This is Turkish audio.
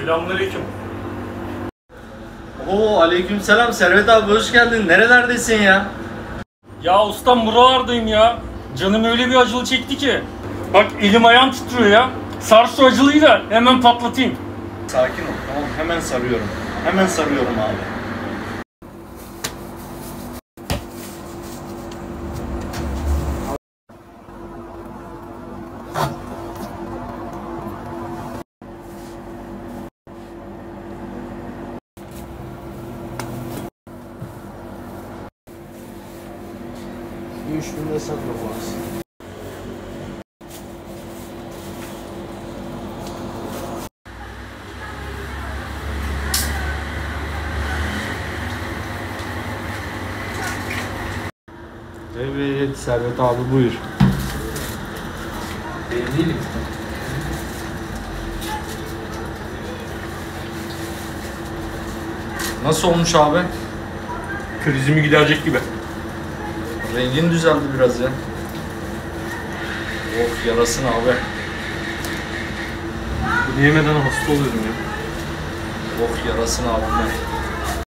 Selamünaleyküm. Oo aleykümselam Servet abi hoş geldin. Nerelerdesin ya? Ya ustam buralardayım ya. Canım öyle bir acılı çekti ki. Bak elim ayağım titriyor ya. Sar şu acılıyı da hemen patlatayım. Sakin ol tamam hemen sarıyorum. Hemen sarıyorum abi. Üç bin de satma Evet Servet abi buyur. Ben değilim. Nasıl olmuş abi? Krizimi giderecek gibi. Rengin düzeldi biraz ya. Of yarasın abi. Yemeden hasta oluyorum ya. Of yarasın abi.